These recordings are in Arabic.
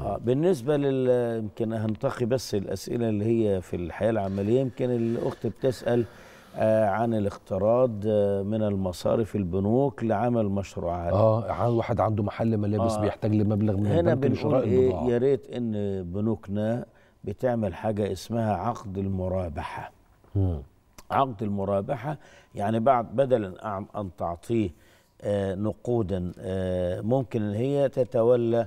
آه بالنسبة لل يمكن هنتقي بس الأسئلة اللي هي في الحياة العملية يمكن الأخت بتسأل آه عن الاقتراض آه من المصارف البنوك لعمل مشروعات آه عن واحد عنده محل ملابس آه. بيحتاج لمبلغ من هنا البنك لشراء إيه البضاعة يا ريت إن بنوكنا بتعمل حاجة اسمها عقد المرابحة مم. عقد المرابحة يعني بعد بدلا أن تعطيه نقودا ممكن إن هي تتولى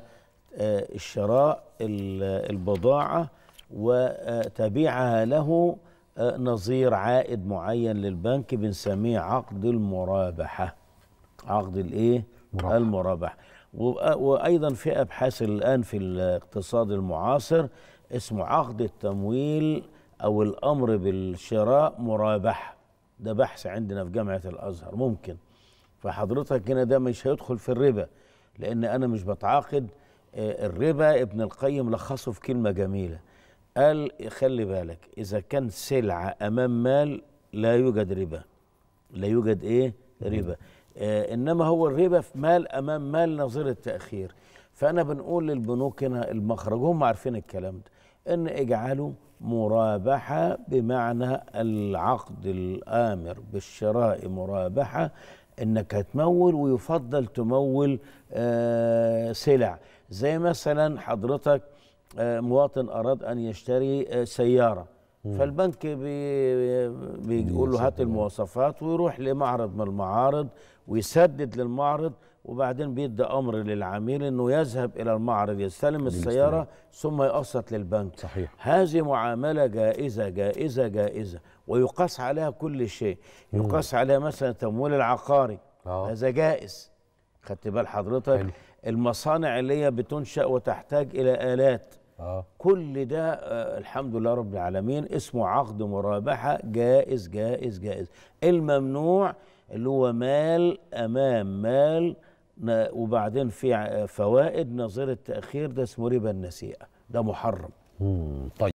الشراء ال- البضاعة وتبيعها له آه، نظير عائد معين للبنك بنسميه عقد المرابحة. عقد الإيه؟ مرابحة. المرابحة. وأ- وأيضا في ابحاث الآن في الاقتصاد المعاصر اسمه عقد التمويل أو الأمر بالشراء مرابحه ده بحث عندنا في جامعة الأزهر ممكن. فحضرتك هنا ده مش هيدخل في الربا لأن أنا مش بتعاقد آه، الربا ابن القيم لخصه في كلمة جميلة. قال خلي بالك إذا كان سلعة أمام مال لا يوجد ربا. لا يوجد إيه؟ ربا. آه إنما هو الربا في مال أمام مال نظير التأخير. فأنا بنقول للبنوك هنا المخرج هم عارفين الكلام ده إن اجعلوا مرابحه بمعنى العقد الآمر بالشراء مرابحه إنك هتمول ويفضل تمول آه سلع. زي مثلا حضرتك آه مواطن أراد أن يشتري آه سيارة. فالبنك بي بيقول له هات المواصفات ويروح لمعرض من المعارض ويسدد للمعرض وبعدين بيدي أمر للعميل إنه يذهب إلى المعرض يستلم السيارة ثم يقسط للبنك. صحيح. هذه معاملة جائزة جائزة جائزة ويقاس عليها كل شيء. يقاس عليها مثلا التمويل العقاري. آه. هذا جائز. خدت بال حضرتك. حلو. المصانع اللي هي بتنشأ وتحتاج إلى آلات. آه. كل ده آه، الحمد لله رب العالمين اسمه عقد مرابحة جائز جائز جائز. الممنوع اللي هو مال أمام مال وبعدين في فوائد نظير التأخير ده اسمه ربا النسيئة. ده محرم. طيب.